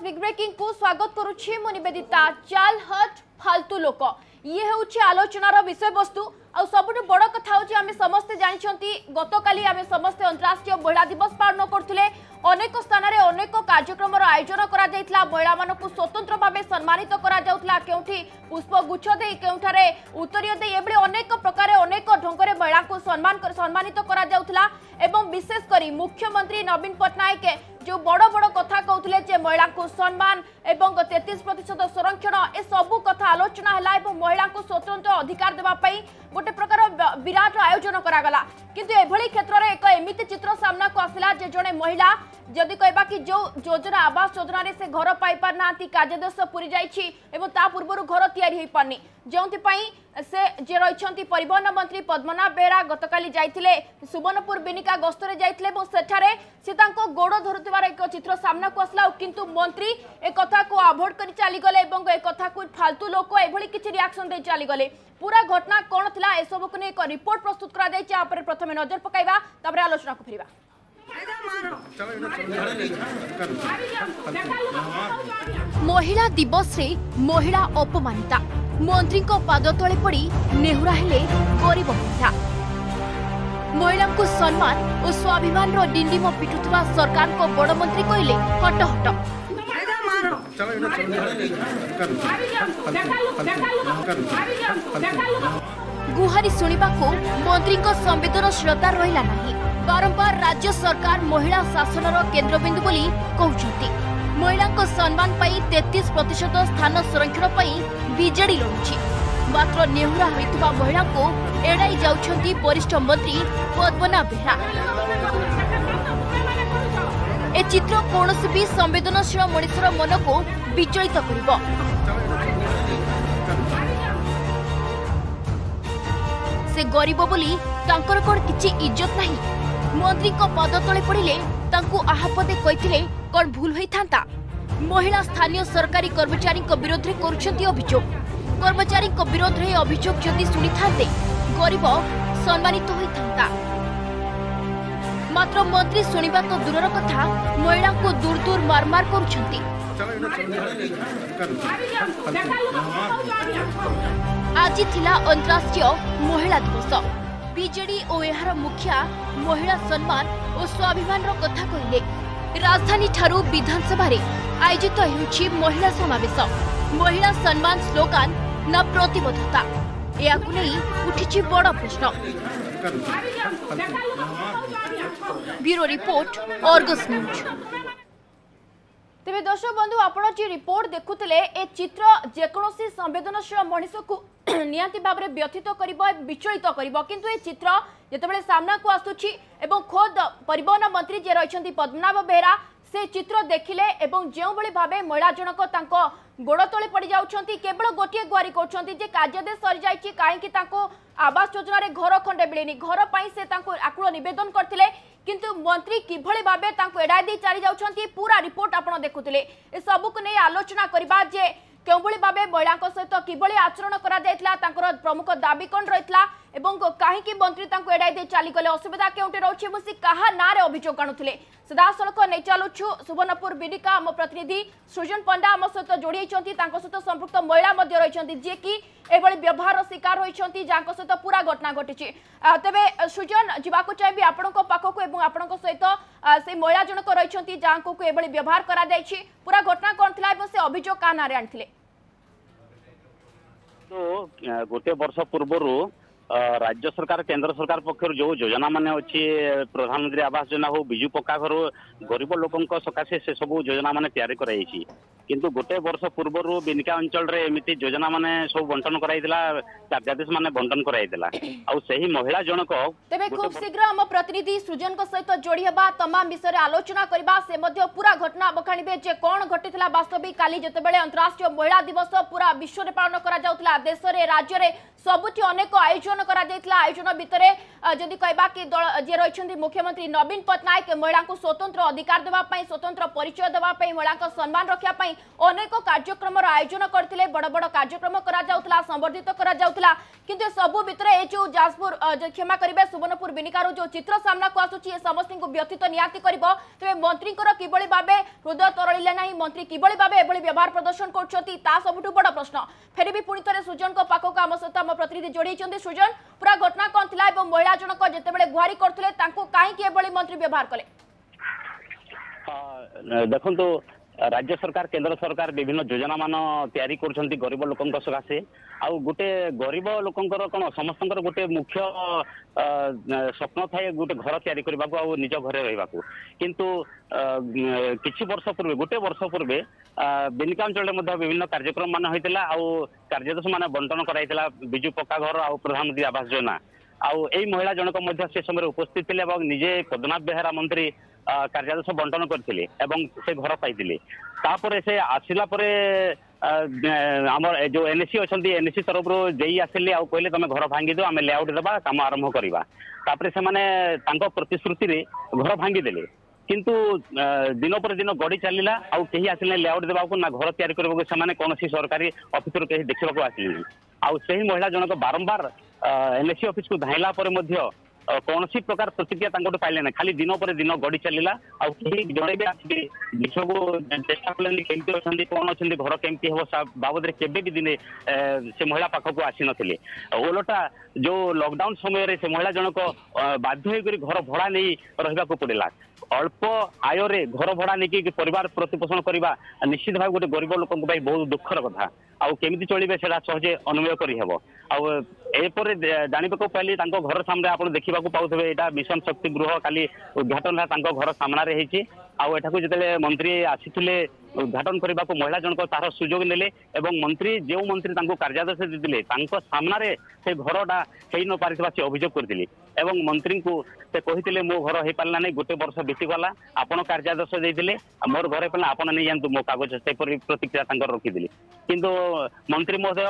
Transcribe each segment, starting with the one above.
news big ବ୍ରେକିଂକୁ ସ୍ୱାଗତ କରୁଛି ମୁଁ ନିବେଦିତା ଚାଲ ହଟ୍ ଫାଲତୁ ଲୋକ ଇଏ ହେଉଛି ଆଲୋଚନାର ବିଷୟବସ୍ତୁ ଆଉ ସବୁଠୁ ବଡ଼ କଥା ହେଉଛି ଆମେ ସମସ୍ତେ ଜାଣିଛନ୍ତି ଗତକାଲି ଆମେ ସମସ୍ତେ ଅନ୍ତରାଷ୍ଟ୍ରୀୟ ମହିଳା ଦିବସ ପାଳନ କରୁଥିଲେ ଅନେକ ସ୍ଥାନରେ ଅନେକ କାର୍ଯ୍ୟକ୍ରମର ଆୟୋଜନ କରାଯାଇଥିଲା ମହିଳାମାନଙ୍କୁ ସ୍ୱତନ୍ତ୍ର ଭାବେ ସମ୍ମାନିତ କରାଯାଉଥିଲା କେଉଁଠି ପୁଷ୍ପଗୁଚ୍ଛ ଦେଇ କେଉଁଠାରେ ଉତ୍ତରୀୟ ଦେଇ ଏଭଳି ଅନେକ ପ୍ରକାର ଅନେକ ଢଙ୍ଗରେ ମହିଳାଙ୍କୁ ସମ୍ମାନ ସମ୍ମାନିତ କରାଯାଉଥିଲା ଏବଂ ବିଶେଷ କରି ମୁଖ୍ୟମନ୍ତ୍ରୀ ନବୀନ ପଟ୍ଟନାୟକ যে বড় বড় কথা কৌলে যে মহিলা সম্মান এবং তেত্রিশ প্রত সংরক্ষণ এসবু কথা আলোচনা হল এবং মহিলা স্বতন্ত্র অধিকার দেওয়া গোটে প্রকার বিরাট আয়োজন করা কিন্তু এভাবে ক্ষেত্রে এক এমিতি চিত্র সামনাকু আসলা যে জনে মহিলা যদি কহবা কি যে যোজনা আবাস যোজনার সে ঘর পাইপার না কার্যদেশ পুরি যাই এবং তা পূর্ব ঘর তৈরি হয়ে পারি যেপাই সে যে রয়েছেন পরিবহন মন্ত্রী পদ্মনাভ বেহরা গতকাল যাই সুবর্ণপুর বিনিকা গস্তরে যাই এবং সেঠারে সে তা ধরুবার এক চিত্র সামনা আসলা কিন্তু মন্ত্রী এ কথা আভয়েড করে চালগলে এবং এ কথা ফালতু লোক এভাবে কিছু রিয়াকশন দিয়ে চালগলে পুরা ঘটনা কণ লা এসব এক রিপোর্ট প্রস্তুত করা যাই আপনার প্রথমে নজর পকাইবা তাপরে আলোচনা ফের মহিলা দিবসে মহিলা অপমানিতা মন্ত্রী পাদ তলে পড়ি নেহুরা হলে গরিব মহিলা महिला सम्मान स्वाभिमान डिम पिटुवा सरकारको बड मन्त्री किहट गुहारी शुवाको मन्त्रीको संवेदनशीलताम्बार राज्य सरकार महिला शासन र केन्द्रबिन्दु पनि महिलाको सम्मानै तेतिस प्रतिशत स्थान संरक्षण पनि विजेडि लडु मात्र नेहुरा होता महिला को एड़ाई जाती वरिष्ठ मंत्री पद्मना बेहरा ए चित्र कौन भी संवेदनशील मनीषर मन को विचलित कर से बोली इज्जत ना मंत्री पद तले पड़े आहापदे कही कौन भूल होता महिला स्थानीय सरकारी कर्मचारी विरोध में करुंच अभोग कर्मचारी विरोध में अभोग जदि शुनी था गरीब सम्मानित तो होता मात्र मंत्री शुणा तो दूर कथा महिला को दूर दूर मारमार कर आज अंतराष्ट्रीय महिला दिवस विजेडी और यार मुखिया महिला सम्मान और स्वाभिमान कथा कहले राजधानी ठारू विधानसभा आयोजित तो महिला समावेश महिला सम्मान स्लोगान ନା ପ୍ରତିବଦ୍ଧତା ଏହାକୁ ନେଇ ଉଠିଛି ବଡ଼ ପ୍ରଶ୍ନ ତେବେ ଦର୍ଶକ ବନ୍ଧୁ ଆପଣ ଯିଏ ରିପୋର୍ଟ ଦେଖୁଥିଲେ ଏ ଚିତ୍ର ଯେକୌଣସି ସମ୍ବେଦନଶୀଳ ମଣିଷକୁ ନିହାତି ଭାବରେ ବ୍ୟଥିତ କରିବ ବିଚଳିତ କରିବ କିନ୍ତୁ ଏ ଚିତ୍ର ଯେତେବେଳେ ସାମ୍ନାକୁ ଆସୁଛି ଏବଂ ଖୋଦ ପରିବହନ ମନ୍ତ୍ରୀ ଯିଏ ରହିଛନ୍ତି ପଦ୍ମନାଭ ବେହେରା সে চিত্র দেখিলে এবং যেভাবে ভাবে মহিলা জনক তাঙ্ক গোড় তলে পড়ি যাচ্ছেন কেবল গোটিয়ে গুয়ারি করছেন যে কার্যাদেশ সরি যাই কাইকি তাঙ্ক আবাস যোজনার ঘর খণ্ডে মিলিনি ঘর পাই সে তাঙ্ক আকুল নিবেদন করলে কিন্তু মন্ত্রী কিভাবে ভাবে তাঙ্ক এড়াই দিয়ে চালি যাচ্ছেন পুরা রিপোর্ট আপনার দেখুলে এসবুক নিয়ে আলোচনা করা যে ভাবে মহিলাঙ্ক সহিত কিভাবে আচরণ করা যাইতলা তাঙ্কর প্রমুখ দাবি কোন রইতলা এবং কাহিকি মন্ত্রী তাঙ্কু এড়াই দিয়ে চালিগলে অসুবিধা কেউটি রয়েছে এবং সে কাহা নাঁরে অভিযোগ আনুলে সিধাসলখ নেই চালুছু সুবর্ণপুর বিডিকা আম প্রতিনিধি সৃজন পণ্ডা আম সহিত যোড়ি হয়েছেন তাঙ্ক সহিত সম্পৃক্ত মহিলা মধ্যে রয়েছেন যে কি এভাবে ব্যবহার শিকার হয়েছেন যাঙ্ক সহিত পুরা ঘটনা ঘটিছে তবে সৃজন যা চাইবি আপনার পাখক এবং আপনার সহিত সেই মহিলা জনক রয়েছেন যাঙ্কু এভাবে ব্যবহার করা যাই পুরা ঘটনা কোণ লা এবং সে অভিযোগ কাহা নাঁরে আনিলে ଗୋଟିଏ ବର୍ଷ ପୂର୍ବରୁ ରାଜ୍ୟ ସରକାର କେନ୍ଦ୍ର ସରକାର ପକ୍ଷରୁ ଯୋଉ ଯୋଜନା ମାନେ ଅଛି ପ୍ରଧାନମନ୍ତ୍ରୀ ଆବାସ ଯୋଜନା ହଉ ବିଜୁ ପକ୍କା ଘରୁ ଗରିବ ଲୋକଙ୍କ ସକାଶେ ସେସବୁ ଯୋଜନା ମାନେ ତିଆରି କରାଯାଇଛି किंतु गोटे वर्ष पूर्व बिनिका अंचल एमती योजना मान सब बंटन करदेश मान बंटन करहिला तेज खुब शीघ्र आम प्रतिनिधि सृजन सहित जोड़ी हे तमाम विषय आलोचना करने पूरा घटना बखाणी जे कौन घटी बास्तविक का अंतराष्ट्रीय महिला दिवस पूरा विश्व पालन करेस राज्य में सबुठ अनेक आयोजन कर आयोजन भितर जदि कह दल जे रही मुख्यमंत्री नवीन पट्टनायक महिला स्वतंत्र अधिकार देवाई स्वतंत्र परिचय देवाई महिला सम्मान रखापी অনেক কার্যক্রমর আয়োজন করে বড় বড় কার্যক্রম করা সম্বর্ধিত করা কিন্তু সবু ভিতরে এই যে যাজপুর ক্ষমা করবে সুবর্ণপুর বিনিকার যে চিত্র সামনাকু আসুচি এ সমস্ত ব্যথিত নিহতি করব তবে মন্ত্রীঙ্কর কিভাবে ভাবে হৃদয় তরলিলে না মন্ত্রী কিভাবে ভাবে এভাবে ব্যবহার প্রদর্শন করছেন তা সবুঠ বড় প্রশ্ন ফেরবি পুঁ থে সুজন পাখক আম সহ আম প্রতিনিধি যোড়াইছেন সুজন পুরা ঘটনা কন লা এবং মহিলা জনক যেতবে গুহারি করলে তাঁকু কী এভাবে মন্ত্রী ব্যবহার কলে দেখন্তু রাজ্য সরকার কেন্দ্র সরকার বিভিন্ন যোজনা মান তৈরি করছেন গরিব লোকঙ্ সকাশে আউ গোটে গরিব লোকঙ্কর কোণ সমস্তর গোটে মুখ্য স্বপ্ন থাকে গোটে ঘর তৈরি করা আউ নিজ ঘরে রহবা কিন্তু কিছু বর্ষ পূর্বে গোটে বর্ষ পূর্বে বেনিকা অঞ্চলে মধ্যে বিভিন্ন কার্যক্রম মান হয়েছিল আউ কার্যদোষ মানে বন্টন করা হয়েছিল বিজু পকা ঘর আউ প্রধানমন্ত্রী আবাস যোজনা ଆଉ ଏଇ ମହିଳା ଜଣକ ମଧ୍ୟ ସେ ସମୟରେ ଉପସ୍ଥିତ ଥିଲେ ଏବଂ ନିଜେ ପଦ୍ମନାଥ ବେହେରା ମନ୍ତ୍ରୀ କାର୍ଯ୍ୟାଦେଶ ବଣ୍ଟନ କରିଥିଲେ ଏବଂ ସେ ଘର ପାଇଥିଲେ ତାପରେ ସେ ଆସିଲା ପରେ ଆମର ଯୋଉ ଏନ୍ଏସି ଅଛନ୍ତି ଏନ୍ଏସି ତରଫରୁ ଜେଇ ଆସିଲେ ଆଉ କହିଲେ ତମେ ଘର ଭାଙ୍ଗିଦିଅ ଆମେ ଲେଆଉଟ୍ ଦେବା କାମ ଆରମ୍ଭ କରିବା ତାପରେ ସେମାନେ ତାଙ୍କ ପ୍ରତିଶ୍ରୁତିରେ ଘର ଭାଙ୍ଗିଦେଲେ କିନ୍ତୁ ଦିନ ପରେ ଦିନ ଗଡି ଚାଲିଲା ଆଉ କେହି ଆସିଲେ ଲେଆଉଟ୍ ଦେବାକୁ ନା ଘର ତିଆରି କରିବାକୁ ସେମାନେ କୌଣସି ସରକାରୀ ଅଫିସରୁ କେହି ଦେଖିବାକୁ ଆସିଲେନି ଆଉ ସେହି ମହିଳା ଜଣକ ବାରମ୍ବାର ଏନ୍ଏସି ଅଫିସକୁ ଧାଇଁଲା ପରେ ମଧ୍ୟ କୌଣସି ପ୍ରକାର ପ୍ରତିକ୍ରିୟା ତାଙ୍କଠୁ ପାଇଲେ ପାଇଲେନି ଖାଲି ଦିନ ପରେ ଦିନ ଗଢି ଚାଲିଲା ଆଉ କେହି ଜଣେ ବି ଆସିକି ଦେଶକୁ ଚେଷ୍ଟା କଲେନି କେମିତି ଅଛନ୍ତି କଣ ଅଛନ୍ତି ଘର କେମିତି ହେବ ବାବଦରେ କେବେ ବି ଦିନେ ସେ ମହିଳା ପାଖକୁ ଆସିନଥିଲେ ଓଲଟା ଯୋଉ ଲକଡାଉନ ସମୟରେ ସେ ମହିଳା ଜଣକ ବାଧ୍ୟ ହେଇକରି ଘର ଭଡ଼ା ନେଇ ରହିବାକୁ ପଡ଼ିଲା অল্প আয়রে ঘর ভড়া নেই পরিবার প্রতিপোষণ করা নিশ্চিত ভাবে গোটে গরিব লোক বহু দুঃখর কথা आमि चलबे सहजे अनुमेय गरिहेब आउपरि जाँदा पारि घर सामना आउँदै देखेको पाउँथ्यो एउटा मिशन शक्ति गृह कालि उद्घाटन घर सामना ଆଉ ଏଠାକୁ ଯେତେବେଳେ ମନ୍ତ୍ରୀ ଆସିଥିଲେ ଉଦ୍ଘାଟନ କରିବାକୁ ମହିଳା ଜଣକ ତାର ସୁଯୋଗ ନେଲେ ଏବଂ ମନ୍ତ୍ରୀ ଯେଉଁ ମନ୍ତ୍ରୀ ତାଙ୍କୁ କାର୍ଯ୍ୟାଦେଶ ଦେଇଥିଲେ ତାଙ୍କ ସାମ୍ନାରେ ସେ ଘରଟା ହେଇ ନପାରିଥିବା ସେ ଅଭିଯୋଗ କରିଥିଲେ ଏବଂ ମନ୍ତ୍ରୀଙ୍କୁ ସେ କହିଥିଲେ ମୋ ଘର ହେଇପାରିଲା ନାହିଁ ଗୋଟେ ବର୍ଷ ବିତିଗଲା ଆପଣ କାର୍ଯ୍ୟାଦେଶ ଦେଇଥିଲେ ମୋର ଘର ହେଇପାରିଲା ଆପଣ ନେଇଯାଆନ୍ତୁ ମୋ କାଗଜ ସେପରି ପ୍ରତିକ୍ରିୟା ତାଙ୍କର ରଖିଥିଲେ କିନ୍ତୁ ମନ୍ତ୍ରୀ ମହୋଦୟ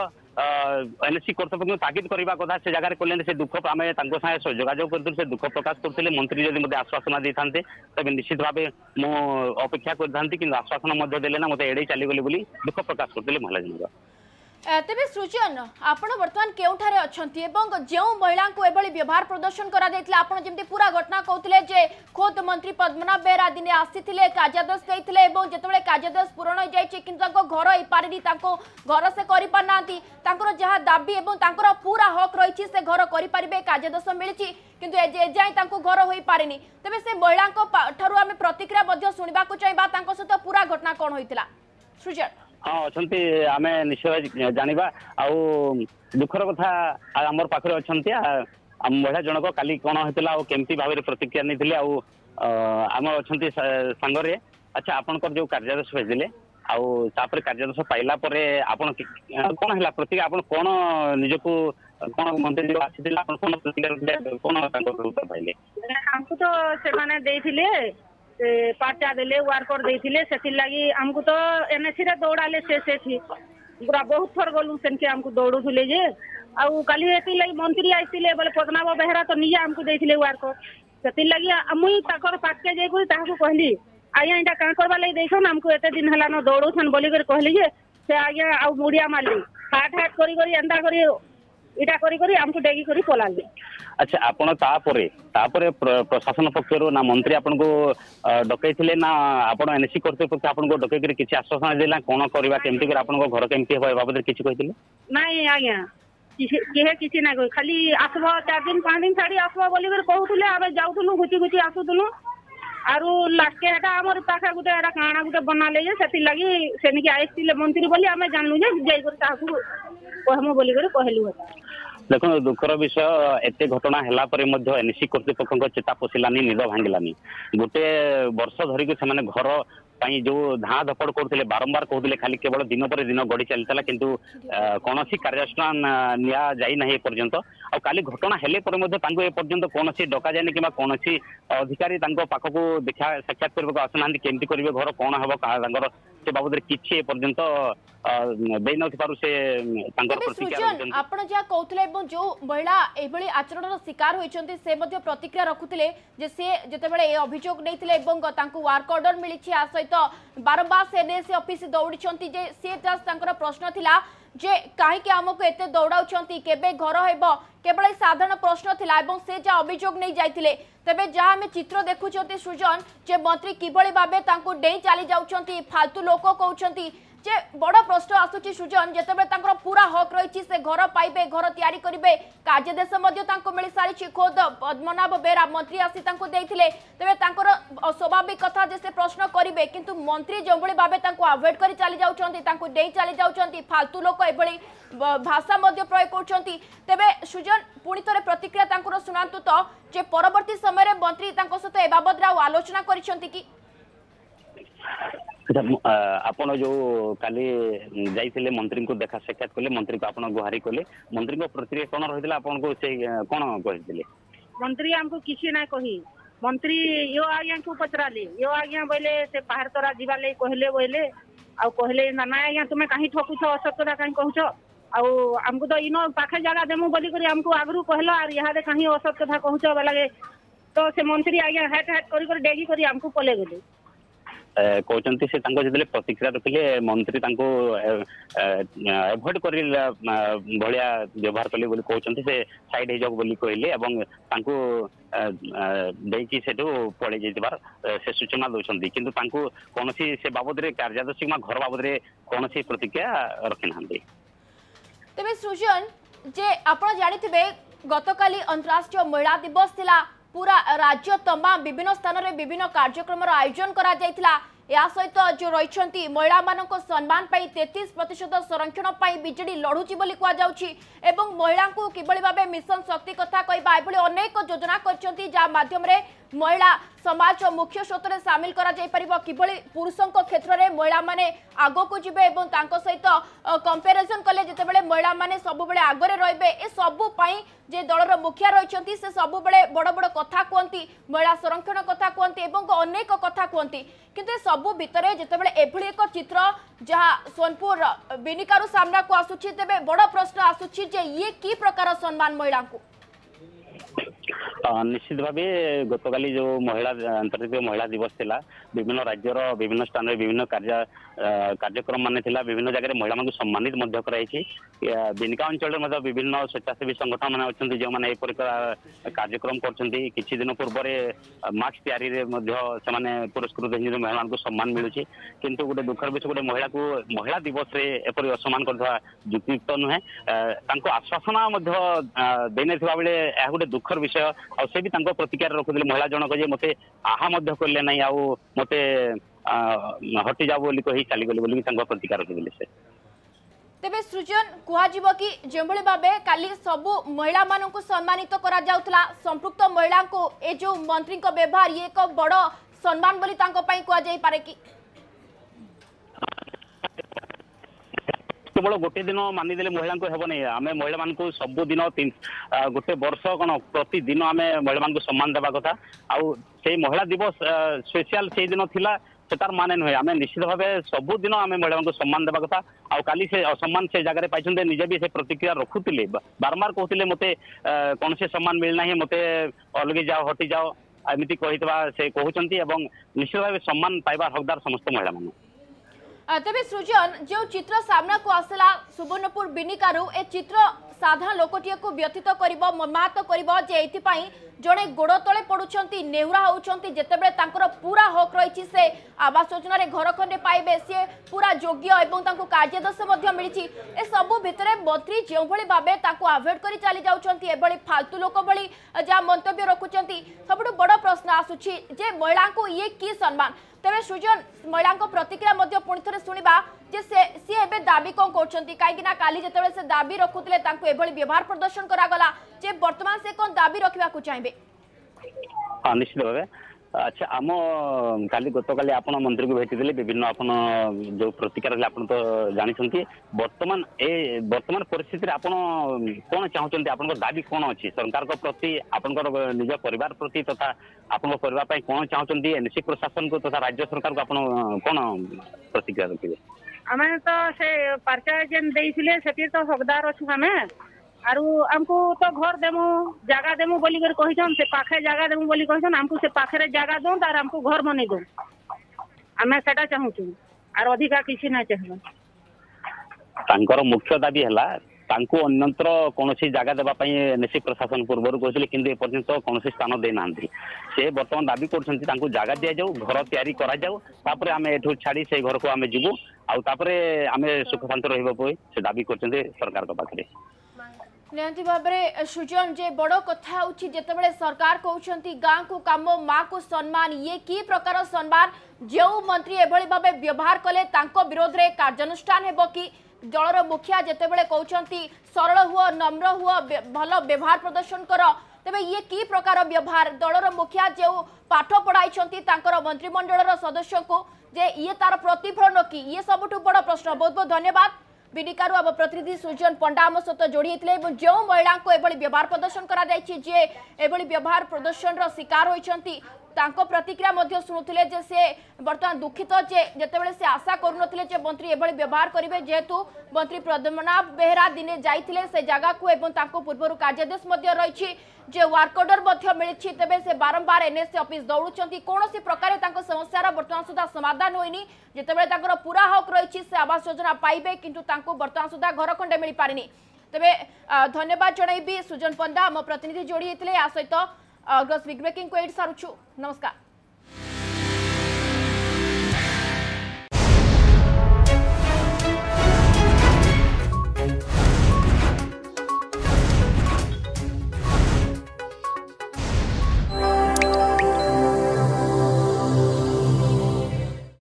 এনএসসি কর্তৃপক্ষ তাগিদ করা কথা সে জায়গায় কলে সে দুঃখ আমি তাঙ্ক সাথে যোগাযোগ করুন সে দুঃখ প্রকাশ করুলে মন্ত্রী যদি মতো আশ্বাসনা দিয়ে থাকে তবে নিশ্চিত ভাবে মু অপেক্ষা করে থাকে কিন্তু আশ্বাসনা মধ্যে দেলে না মতো এড়াই চালিগলে বলে দুঃখ প্রকাশ করুলে মহিলা জনতা তেবে সৃজন আপনার বর্তমান কেউঠার অনেক এবং যে মহিলা এভাবে ব্যবহার প্রদর্শন করা আপনার যেমন পুরা ঘটনা কৌলে যে খোদ মন্ত্রী পদ্মনাভ বেহরা দিনে আসিলে কার্যাদেশ দিয়ে এবং যেতবে কার্যাদেশ পূরণ হয়ে যাই কিন্তু তাঁর ঘর হয়েপারি তাঁর ঘর সে করে না তাঁর যা দাবি এবং তাঁর পুরা হক রয়েছে সে ঘর করে পারে কার্যাদেশ মিছে কিন্তু এযায় তাঁর ঘর হয়ে পারে তবে সে মহিলা ঠার আমি প্রতিক্রিয়া শুণবাকে চাইবা তাঁর সহ পুরা ঘটনা কম হয়েছিল সৃজন ହଁ ଅଛନ୍ତି ଆମେ ନିଶ୍ଚୟ ଜାଣିବା ଆଉ ଦୁଃଖର କଥା ଆମର ପାଖରେ ଅଛନ୍ତି ଆମ ମହିଳା ଜଣକ କାଲି କ'ଣ ହେଇଥିଲା ଆଉ କେମିତି ଭାବରେ ପ୍ରତିକ୍ରିୟା ନେଇଥିଲେ ଆଉ ଆମର ଅଛନ୍ତି ସାଙ୍ଗରେ ଆଚ୍ଛା ଆପଣଙ୍କର ଯୋଉ କାର୍ଯ୍ୟାଦେଶ ହୋଇଥିଲେ ଆଉ ତାପରେ କାର୍ଯ୍ୟାଦେଶ ପାଇଲା ପରେ ଆପଣ କ'ଣ ହେଲା ପ୍ରତିକ୍ରିୟା ଆପଣ କ'ଣ ନିଜକୁ କ'ଣ ମନ୍ତ୍ରୀ ଆସିଥିଲେ ଆପଣ ଆମକୁ ତ ସେମାନେ ଦେଇଥିଲେ पार्टा दे वार्कर देगी आमको तो एन एस दौड़ाले दौड़ा से पूरा बहुत थर गलु सेनके दौड़ूले आती लगी मंत्री आई बोले पद्मनाव बेहरा तो निजे आमको देते वार्क से लगी मुई पाखे जाकर कहली आज्ञा इटा क्या करवा लगी देखन आमको एत दिन है दौड़ छन बोलिक कहली आज्ञा आउ मुड़िया मार्ली हाट हाट करी एंता करी এটা করি করি আমাকে ডেকি করি পলালে আচ্ছা আপন তাপরে তাপরে প্রশাসন পক্ষরু না মন্ত্রী আপনাকে ডকাইছিলে না আপন এনএসসি কর্তৃপক্ষ আপনাকে ডকাই করে কিছু আশ্বাসনা দেলা কোন করিবা কেমতি করে আপনার ঘর কেমতি হবা এ বাবদে কিছু কইছিলে নাই আজ্ঞা কেহে কিছু না কই খালি আসবা চার দিন পাঁচ দিন ছাড়ি আসবা বলি করে কহুতলে আমি যাউতলু গুচি গুচি আসুতলু ଆରୁ ଲାଷ୍ଟକେ ହେଟା ଆମର ପାଖେ ଗୋଟେ ଏଟା କାଣା ଗୋଟେ ବନାଲେ ଯେ ସେଥିର୍ଲାଗି ସେନିକି ଆସିଥିଲେ ମନ୍ତ୍ରୀ ବୋଲି ଆମେ ଜାଣିଲୁ ଯେ ଯାଇକରି ତାହାକୁ କହମୁ ବୋଲିକରି କହିଲୁ ହେଟା ଦେଖନ୍ତୁ ଦୁଃଖର ବିଷୟ ଏତେ ଘଟଣା ହେଲା ପରେ ମଧ୍ୟ ଏନ୍ସି କର୍ତ୍ତୃପକ୍ଷଙ୍କ ଚେତା ପୋଷିଲାନି ନିଦ ଭାଙ୍ଗିଲାନି ଗୋଟେ ବର୍ଷ ଧରିକି ସେମାନେ ଘର ପାଇଁ ଯୋଉ ଧାଁ ଧପଡ କରୁଥିଲେ ବାରମ୍ବାର କହୁଥିଲେ ଖାଲି କେବଳ ଦିନ ପରେ ଦିନ ଗଡି ଚାଲିଥିଲା କିନ୍ତୁ କୌଣସି କାର୍ଯ୍ୟାନୁଷ୍ଠାନ ନିଆଯାଇ ନାହିଁ ଏପର୍ଯ୍ୟନ୍ତ ଆଉ କାଲି ଘଟଣା ହେଲେ ପରେ ମଧ୍ୟ ତାଙ୍କୁ ଏପର୍ଯ୍ୟନ୍ତ କୌଣସି ଡକାଯାଇନି କିମ୍ବା କୌଣସି ଅଧିକାରୀ ତାଙ୍କ ପାଖକୁ ଦେଖା ସାକ୍ଷାତ କରିବାକୁ ଆସୁନାହାନ୍ତି କେମିତି କରିବେ ଘର କଣ ହେବ ତାଙ୍କର ସେ ବାବଦରେ କିଛି ଏପର୍ଯ୍ୟନ୍ତ ଦେଇନଥିବାରୁ ସେ ତାଙ୍କର ଆପଣ ଯାହା କହୁଥିଲେ ଏବଂ ଯୋଉ ମହିଳା ଏଭଳି ଆଚରଣର ଶିକାର ହୋଇଛନ୍ତି ସେ ମଧ୍ୟ ପ୍ରତିକ୍ରିୟା ରଖୁଥିଲେ ଯେ ସେ ଯେତେବେଳେ ଏ ଅଭିଯୋଗ ନେଇଥିଲେ ଏବଂ ତାଙ୍କୁ ୱାର୍କ ଅର୍ଡର ମିଳିଛି ଆ ସହିତ ବାରମ୍ବାର ସେ ଏନ୍ଏସି ଅଫିସ ଦୌଡ଼ିଛନ୍ତି ଯେ ସିଏ ଜଷ୍ଟ ତାଙ୍କର ପ୍ରଶ୍ନ ଥିଲା যে কাহি আমাকে এত দৌড়াও কেবে ঘর হব কেবল এই সাধারণ প্রশ্ন লা এবং সে যা অভিযোগ নিয়ে যাই তবে যা আমি চিত্র দেখুম সৃজন যে মন্ত্রী কিভাবে ভাবে তাঁকু ডেই চালি যাচ্ছেন ফালতু লোক কৌঁচ যে বড় প্রশ্ন আসুচি সুজন যেতবে তাঁর পুরা হক রয়েছে সে ঘর পাইবে ঘর তৈরি করবে কার্যদেশ মিলি সারিছে খোদ পদ্মনাভ বেরা মন্ত্রী আসি তাঁকু দিয়ে তবে তাঁর অস্বাভাবিক কথা যে সে প্রশ্ন করবে কিন্তু মন্ত্রী যেভাবে ভাবে তাঁকু আভয়েড করে চালি যাচ্ছেন তাঁকু দিয়ে চালি যাচ্ছেন ফালতু লোক এভাবে ভাষা প্রয়োগ করছেন তবে সুজন পুঁথ প্রতিক্রিয়া তাঁর শুণাতু তো যে পরবর্তী সময়ের মন্ত্রী তাঁর সহ এ বাবদরে আলোচনা করেছেন কি ଆଚ୍ଛା ଆପଣ ଯେଉଁ କାଲି ଯାଇଥିଲେ ମନ୍ତ୍ରୀଙ୍କୁ ଦେଖା ସାକ୍ଷାତ କଲେ ମନ୍ତ୍ରୀଙ୍କୁ ଆପଣ ଗୁହାରି କଲେ ମନ୍ତ୍ରୀଙ୍କ ପ୍ରତିକ୍ରିୟା କ'ଣ ରହିଥିଲା ଆପଣଙ୍କୁ ସେ କ'ଣ କହିଥିଲେ ମନ୍ତ୍ରୀ ଆମକୁ କିଛି ନାଇଁ କହି ମନ୍ତ୍ରୀ ୟୋ ଆଜ୍ଞାଙ୍କୁ ପଚରାଲେ ୟୋ ଆଜ୍ଞା ବୋଇଲେ ସେ ପାହାର ତରା ଯିବାର୍ ଲାଗି କହିଲେ ବୋଇଲେ ଆଉ କହିଲେ ନା ଆଜ୍ଞା ତୁମେ କାହିଁ ଠକୁଛ ଅସତ୍ୟତା କାହିଁ କହୁଛ ଆଉ ଆମକୁ ତ ଇନ ପାଖେ ଜାଗା ଦେମୁ ବୋଲିକରି ଆମକୁ ଆଗରୁ କହିଲ ଆର୍ ଇହାଦେ କାହିଁ ଅସତ କଥା କହୁଛ ବେଲାଗେ ତ ସେ ମନ୍ତ୍ରୀ ଆଜ୍ଞା ହେଟ୍ ହେଟ୍ କରି କରି ଡେଗି କରି ଆମକୁ ପଲେଇ ଗଲେ କହୁଛନ୍ତି ସେ ତାଙ୍କ ଯେତେବେଳେ ପ୍ରତିକ୍ରିୟା ରଖିଲେ ମନ୍ତ୍ରୀ ତାଙ୍କୁ ଆଭଏଡ୍ କରିଲା ଭଳିଆ ବ୍ୟବହାର କଲେ ବୋଲି କହୁଛନ୍ତି ସେ ସାଇଡ୍ ହେଇଯାଉ ବୋଲି କହିଲେ ଏବଂ ତାଙ୍କୁ ଦେଇକି ସେଠୁ ପଳେଇ ଯାଇଥିବାର ସେ ସୂଚନା ଦେଉଛନ୍ତି କିନ୍ତୁ ତାଙ୍କୁ କୌଣସି ସେ ବାବଦରେ କାର୍ଯ୍ୟାଦେଶ କିମ୍ବା ଘର ବାବଦରେ କୌଣସି ପ୍ରତିକ୍ରିୟା ରଖିନାହାନ୍ତି ତେବେ ସୃଜନ ଯେ ଆପଣ ଜାଣିଥିବେ ଗତକାଲି ଅନ୍ତରାଷ୍ଟ୍ରୀୟ ମହିଳା ଦିବସ ଥିଲା ପୁରା ରାଜ୍ୟ ତମାମ ବିଭିନ୍ନ ସ୍ଥାନରେ ବିଭିନ୍ନ କାର୍ଯ୍ୟକ୍ରମର ଆୟୋଜନ କରାଯାଇଥିଲା ଏହା ସହିତ ଯେଉଁ ରହିଛନ୍ତି ମହିଳାମାନଙ୍କ ସମ୍ମାନ ପାଇଁ ତେତିଶ ପ୍ରତିଶତ ସଂରକ୍ଷଣ ପାଇଁ ବିଜେଡି ଲଢ଼ୁଛି ବୋଲି କୁହାଯାଉଛି ଏବଂ ମହିଳାଙ୍କୁ କିଭଳି ଭାବେ ମିଶନ ଶକ୍ତି କଥା କହିବା ଏଭଳି ଅନେକ ଯୋଜନା କରିଛନ୍ତି ଯାହା ମାଧ୍ୟମରେ ମହିଳା ସମାଜ ମୁଖ୍ୟ ସ୍ରୋତରେ ସାମିଲ କରାଯାଇପାରିବ କିଭଳି ପୁରୁଷଙ୍କ କ୍ଷେତ୍ରରେ ମହିଳାମାନେ ଆଗକୁ ଯିବେ ଏବଂ ତାଙ୍କ ସହିତ କମ୍ପାରିଜନ୍ କଲେ ଯେତେବେଳେ ମହିଳାମାନେ ସବୁବେଳେ ଆଗରେ ରହିବେ ଏସବୁ ପାଇଁ ଯେ ଦଳର ମୁଖିଆ ରହିଛନ୍ତି ସେ ସବୁବେଳେ ବଡ଼ ବଡ଼ କଥା କୁହନ୍ତି ମହିଳା ସଂରକ୍ଷଣ କଥା କୁହନ୍ତି ଏବଂ ଅନେକ କଥା କୁହନ୍ତି କିନ୍ତୁ ଏସବୁ ଭିତରେ ଯେତେବେଳେ ଏଭଳି ଏକ ଚିତ୍ର ଯାହା ସୋନପୁର ବିନିକାରୁ ସାମ୍ନାକୁ ଆସୁଛି ତେବେ ବଡ଼ ପ୍ରଶ୍ନ ଆସୁଛି ଯେ ଇଏ କି ପ୍ରକାର ସମ୍ମାନ ମହିଳାଙ୍କୁ ନିଶ୍ଚିତ ଭାବେ ଗତକାଲି ଯେଉଁ ମହିଳା ଆନ୍ତର୍ଜାତିକ ମହିଳା ଦିବସ ଥିଲା ବିଭିନ୍ନ ରାଜ୍ୟର ବିଭିନ୍ନ ସ୍ଥାନରେ ବିଭିନ୍ନ କାର୍ଯ୍ୟ କାର୍ଯ୍ୟକ୍ରମ ମାନ ଥିଲା ବିଭିନ୍ନ ଜାଗାରେ ମହିଳାମାନଙ୍କୁ ସମ୍ମାନିତ ମଧ୍ୟ କରାଯାଇଛି ବିନିକା ଅଞ୍ଚଳରେ ମଧ୍ୟ ବିଭିନ୍ନ ସ୍ୱେଚ୍ଛାସେବୀ ସଂଗଠନ ମାନେ ଅଛନ୍ତି ଯେଉଁମାନେ ଏପରି କାର୍ଯ୍ୟକ୍ରମ କରୁଛନ୍ତି କିଛି ଦିନ ପୂର୍ବରେ ମାସ୍କ ତିଆରିରେ ମଧ୍ୟ ସେମାନେ ପୁରସ୍କୃତ ହେଇଛନ୍ତି ମହିଳାମାନଙ୍କୁ ସମ୍ମାନ ମିଳୁଛି କିନ୍ତୁ ଗୋଟେ ଦୁଃଖର ବିଷୟ ଗୋଟେ ମହିଳାକୁ ମହିଳା ଦିବସରେ ଏପରି ଅସମ୍ମାନ କରିଥିବା ଯୁକ୍ତିଯୁକ୍ତ ନୁହେଁ ତାଙ୍କୁ ଆଶ୍ୱାସନା ମଧ୍ୟ ଦେଇନଥିବା ବେଳେ ଏହା ଗୋଟେ ଦୁଃଖର ବିଷୟ ଆଉ ସେ ବି ତାଙ୍କ ପ୍ରତିକ୍ରିୟା ରଖୁଥିଲେ ମହିଳା ଜଣକ ଯେ ମୋତେ ଆହା ମଧ୍ୟ କଲେ ନାହିଁ ଆଉ ମୋତେ ହଟିଯାଉ ବୋଲି କହି ଚାଲିଗଲେ ବୋଲି ତାଙ୍କ ପ୍ରତିକ୍ରିୟା ରଖିଥିଲେ ସେ ତେବେ ସୃଜନ କୁହାଯିବ କି ଯେଉଁଭଳି ଭାବେ କାଲି ସବୁ ମହିଳାମାନଙ୍କୁ ସମ୍ମାନିତ କରାଯାଉଥିଲା ସମ୍ପୃକ୍ତ ମହିଳାଙ୍କୁ ଏ ଯେଉଁ ମନ୍ତ୍ରୀଙ୍କ ବ୍ୟବହାର ଇଏ ଏକ ବଡ଼ ସମ୍ମାନ ବୋଲି ତାଙ୍କ ପାଇଁ କୁହାଯାଇପାରେ କି কেবল গোটে দিন মানিদেলে মহিলাঙ্কু ହେବ ନାହିଁ ଆମେ ମହିଳାମାନଙ୍କୁ ସବୁଦିନ ଗୋଟେ ବର୍ଷ କ'ଣ ପ୍ରତିଦିନ ଆମେ ମହିଳାମାନଙ୍କୁ ସମ୍ମାନ ଦେବା କଥା ଆଉ ସେଇ ମହିଳା ଦିବସ ସ୍ପେଶିଆଲ ସେଇଦିନ ଥିଲା ସେ ତାର ମାନେ ନୁହେଁ ଆମେ ନିଶ୍ଚିତ ଭାବେ ସବୁଦିନ ଆମେ ମହିଳାମାନଙ୍କୁ ସମ୍ମାନ ଦେବା କଥା ଆଉ କାଲି ସେ ଅସମ୍ମାନ ସେ ଜାଗାରେ ପାଇଛନ୍ତି ନିଜେ ବି ସେ ପ୍ରତିକ୍ରିୟା ରଖୁଥିଲେ ବାରମ୍ବାର କହୁଥିଲେ ମୋତେ କୌଣସି ସମ୍ମାନ ମିଳିନାହିଁ ମୋତେ ଅଲଗି ଯାଅ ହଟିଯାଅ ଏମିତି କହିଥିବା ସେ କହୁଛନ୍ତି ଏବଂ ନିଶ୍ଚିତ ଭାବେ ସମ୍ମାନ ପାଇବା ହକଦାର ସମସ୍ତ ମହିଳାମାନେ ତେବେ ସୃଜନ ଯେଉଁ ଚିତ୍ର ସାମ୍ନାକୁ ଆସିଲା ସୁବର୍ଣ୍ଣପୁର ବିନିକାରୁ ଏ ଚିତ୍ର ସାଧାରଣ ଲୋକଟିଏକୁ ବ୍ୟତୀତ କରିବ ମର୍ମାହତ କରିବ ଯେ ଏଇଥିପାଇଁ জনে গোড় তলে পড়ুচ্ছেন নেহুরা হচ্ছেন যেতবে তাঁর পুরা হক রয়েছে সে আবাস যোজনার ঘর খণ্ডে পাইবে সি পুরা যোগ্য এবং তাঁর কার্যদোষ মিছে এসবু ভিতরে মন্ত্রী যেভাবে ভাবে তাকে আভয়েড করে চালি যাচ্ছেন এভাবে ফালতু লোক ভি যা মন্তব্য রাখুছেন সবুঠু বড় প্রশ্ন আসুচি যে মহিলা ইয়ে কি সম্মান তবে সৃজন মহিলা প্রতিক্রিয়া পুঁ থে শুণবা যে সি এবে দাবি কম করছেন কিনা কালি যেত সে দাবি রাখুলে তাঁর এভাবে ব্যবহার প্রদর্শন করা যে বর্তমান সে কোন দাবি রাখা চাইবে ହଁ ନିଶ୍ଚିତ ଭାବେ ଆଚ୍ଛା ଆମ କାଲି ଗତକାଲି ଆପଣ ମନ୍ତ୍ରୀଙ୍କୁ ଭେଟିଥିଲେ ବିଭିନ୍ନ ଆପଣ ଯୋଉ ପ୍ରତିକାର ଆପଣ ତ ଜାଣିଛନ୍ତି ବର୍ତ୍ତମାନ ଏ ବର୍ତ୍ତମାନ ପରିସ୍ଥିତିରେ ଆପଣ କ'ଣ ଚାହୁଁଛନ୍ତି ଆପଣଙ୍କ ଦାବି କ'ଣ ଅଛି ସରକାରଙ୍କ ପ୍ରତି ଆପଣଙ୍କର ନିଜ ପରିବାର ପ୍ରତି ତଥା ଆପଣଙ୍କ ପରିବାର ପାଇଁ କ'ଣ ଚାହୁଁଛନ୍ତି ଏନ୍ସି ପ୍ରଶାସନକୁ ତଥା ରାଜ୍ୟ ସରକାରଙ୍କୁ ଆପଣ କ'ଣ ପ୍ରତିକ୍ରିୟା ରଖିବେ ଆମେ ତ ସେ ପାର୍ଚା ଯେନ୍ ଦେଇଥିଲେ ସେଥିରେ ତ ହକଦାର ଅଛୁ ଆମେ आरु आमको तो घर देमु जगह देमु बोली कर कहिसन से पाखे जगह देमु बोली कहिसन हमको से पाखे जगह दो तार हमको घर बने दो आमे सेटा चाहूछु आर अधिका किसी ना चाहबो तांकर मुख्य दाबी हला ତାଙ୍କୁ ଅନ୍ୟତ୍ର କୌଣସି ଜାଗା ଦେବା ପାଇଁ ଏନ୍ଏସି ପ୍ରଶାସନ ପୂର୍ବରୁ କହିଥିଲେ କିନ୍ତୁ ଏପର୍ଯ୍ୟନ୍ତ କୌଣସି ସ୍ଥାନ ଦେଇନାହାନ୍ତି ସେ ବର୍ତ୍ତମାନ ଦାବି କରୁଛନ୍ତି ତାଙ୍କୁ ଜାଗା ଦିଆଯାଉ ଘର ତିଆରି କରାଯାଉ ତାପରେ ଆମେ ଏଠୁ ଛାଡ଼ି ସେଇ ଘରକୁ ଆମେ ଯିବୁ ଆଉ ତାପରେ ଆମେ ସୁଖ ଶାନ୍ତ ରହିବା ପାଇଁ ସେ ଦାବି କରୁଛନ୍ତି ସରକାରଙ୍କ ପାଖରେ ନିହାତି ଭାବରେ ସୁଜନ ଯେ ବଡ଼ କଥା ହେଉଛି ଯେତେବେଳେ ସରକାର କହୁଛନ୍ତି ଗାଁକୁ କାମ ମାଆକୁ ସମ୍ମାନ ଇଏ କି ପ୍ରକାର ସମ୍ମାନ ଯେଉଁ ମନ୍ତ୍ରୀ ଏଭଳି ଭାବେ ବ୍ୟବହାର କଲେ ତାଙ୍କ ବିରୋଧରେ କାର୍ଯ୍ୟାନୁଷ୍ଠାନ ହେବ କି ଦଳର ମୁଖିଆ ଯେତେବେଳେ କହୁଛନ୍ତି ସରଳ ହୁଅ ନମ୍ର ହୁଅ ଭଲ ବ୍ୟବହାର ପ୍ରଦର୍ଶନ କର ତେବେ ଇଏ କି ପ୍ରକାର ବ୍ୟବହାର ଦଳର ମୁଖିଆ ଯେଉଁ ପାଠ ପଢ଼ାଇଛନ୍ତି ତାଙ୍କର ମନ୍ତ୍ରିମଣ୍ଡଳର ସଦସ୍ୟଙ୍କୁ ଯେ ଇଏ ତାର ପ୍ରତିଫଳନ କି ଇଏ ସବୁଠୁ ବଡ଼ ପ୍ରଶ୍ନ ବହୁତ ବହୁତ ଧନ୍ୟବାଦ ବିନିକାରୁ ଆମ ପ୍ରତିନିଧି ସୃଜନ ପଣ୍ଡା ଆମ ସହିତ ଯୋଡ଼ି ହୋଇଥିଲେ ଏବଂ ଯେଉଁ ମହିଳାଙ୍କୁ ଏଭଳି ବ୍ୟବହାର ପ୍ରଦର୍ଶନ କରାଯାଇଛି ଯିଏ ଏଭଳି ବ୍ୟବହାର ପ୍ରଦର୍ଶନର ଶିକାର ହୋଇଛନ୍ତି ତାଙ୍କ ପ୍ରତିକ୍ରିୟା ମଧ୍ୟ ଶୁଣୁଥିଲେ ଯେ ସେ ବର୍ତ୍ତମାନ ଦୁଃଖିତ ଯେ ଯେତେବେଳେ ସେ ଆଶା କରୁନଥିଲେ ଯେ ମନ୍ତ୍ରୀ ଏଭଳି ବ୍ୟବହାର କରିବେ ଯେହେତୁ ମନ୍ତ୍ରୀ ପଦ୍ମନାଭ ବେହେରା ଦିନେ ଯାଇଥିଲେ ସେ ଜାଗାକୁ ଏବଂ ତାଙ୍କ ପୂର୍ବରୁ କାର୍ଯ୍ୟାଦେଶ ମଧ୍ୟ ରହିଛି যে ওয়ার্ক অর্ডর মিছে তবে সে বারম্বার এনএসসি অফিস দৌড়ুচ্ছেন কৌশি প্রকারে তাঁর সমস্যার বর্তমান সুদ্ধা সমাধান হয়নি যেতবে তাঁর পুরা হক রয়েছে সে আবাস যোজনা পাইবে কিন্তু তাঁর বর্তমান সুদ্ধা ঘর খণ্ডে মিপারি তবে ধন্যবাদ জনাইবি সুজন পণ্ডা আম প্রতিনিধি যোড়ি হয়েছে এ সহ અગસ્ટ વિગ્રેકિંગ કોઈટ સારું છું નમસ્કાર